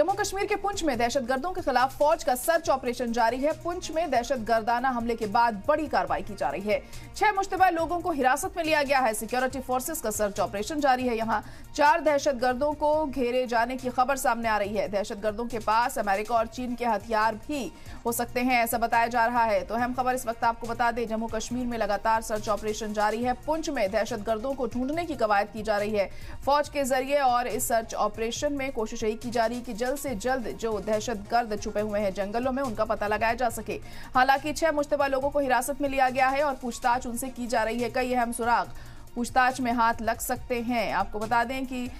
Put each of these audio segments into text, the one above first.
जम्मू कश्मीर के पुंछ में दहशतगर्दों के खिलाफ फौज का सर्च ऑपरेशन जारी है। पुंछ में दहशतगर्दाना हमले के बाद बड़ी कार्रवाई की जा रही है। छह मुश्तबा लोगों को हिरासत में लिया गया है। सिक्योरिटी फोर्सेस का सर्च ऑपरेशन जारी है। यहाँ चार दहशतगर्दों को घेरे जाने की खबर सामने आ रही है। दहशतगर्दों के पास अमेरिका और चीन के हथियार भी हो सकते हैं, ऐसा बताया जा रहा है। तो अहम खबर इस वक्त आपको बता दें जम्मू कश्मीर में लगातार सर्च ऑपरेशन जारी है। पुंछ में दहशतगर्दों को ढूँढने की कवायद की जा रही है। फौज के ज़रिए और इस सर्च ऑपरेशन में कोशिश यही की जा रही है कि जल्द से जल्द जो दहशतगर्द छुपे हुए हैं जंगलों में, उनका पता लगाया जा सके। हालाँकि छह मुश्तबा लोगों को हिरासत में लिया गया है और पूछताछ उनसे की जा रही है, कई अहम सुराग। पूछताछ में हाथ लग सकते हैं। आपको बता दें कि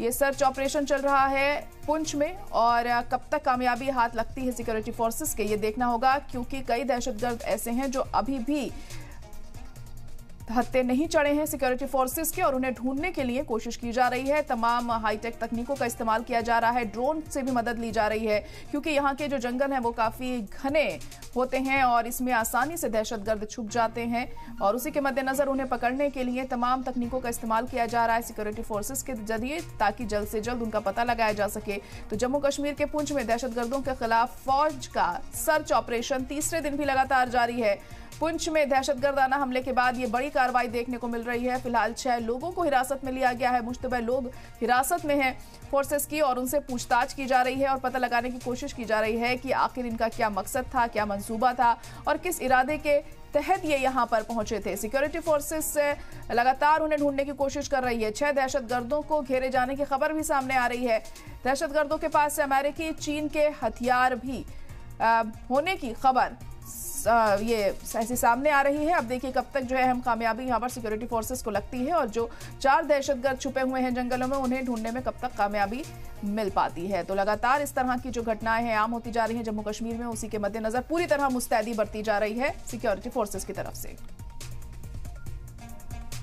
ये सर्च ऑपरेशन चल रहा है पुंछ में और कब तक कामयाबी हाथ लगती है सिक्योरिटी फोर्सेस के, ये देखना होगा, क्योंकि कई दहशतगर्द ऐसे हैं जो अभी भी हत्ते नहीं चढ़े हैं सिक्योरिटी फोर्सेस के और उन्हें ढूँढने के लिए कोशिश की जा रही है। तमाम हाईटेक तकनीकों का इस्तेमाल किया जा रहा है। ड्रोन से भी मदद ली जा रही है, क्योंकि यहाँ के जो जंगल हैं वो काफ़ी घने होते हैं और इसमें आसानी से दहशतगर्द छुप जाते हैं और उसी के मद्देनजर उन्हें पकड़ने के लिए तमाम तकनीकों का इस्तेमाल किया जा रहा है सिक्योरिटी फोर्सेज के ज़रिए, ताकि जल्द से जल्द उनका पता लगाया जा सके। तो जम्मू कश्मीर के पुंछ में दहशतगर्दों के खिलाफ फौज का सर्च ऑपरेशन तीसरे दिन भी लगातार जारी है। पुंछ में दहशतगर्दाना हमले के बाद ये बड़ी कार्रवाई देखने को मिल रही है। फ़िलहाल छह लोगों को हिरासत में लिया गया है। मुश्तबा लोग हिरासत में हैं फोर्सेस की और उनसे पूछताछ की जा रही है और पता लगाने की कोशिश की जा रही है कि आखिर इनका क्या मकसद था क्या मंसूबा था और किस इरादे के तहत ये यहाँ पर पहुँचे थे। सिक्योरिटी फोर्सेस से लगातार उन्हें ढूँढने की कोशिश कर रही है। छह दहशतगर्दों को घेरे जाने की खबर भी सामने आ रही है। दहशतगर्दों के पास से अमेरिकी चीन के हथियार भी आ, होने की खबर ये ऐसी सामने आ रही है। अब देखिए कब तक जो है हम कामयाबी यहाँ पर सिक्योरिटी फोर्सेस को लगती है और जो चार दहशतगर्द छुपे हुए हैं जंगलों में, उन्हें ढूँढने में कब तक कामयाबी मिल पाती है? तो लगातार इस तरह की जो घटनाएँ हैं, आम होती जा रही हैं जम्मू कश्मीर में, उसी के मद्देनजर पूरी तरह मुस्तैदी बरती जा रही है सिक्योरिटी फोर्सेज की तरफ़ से।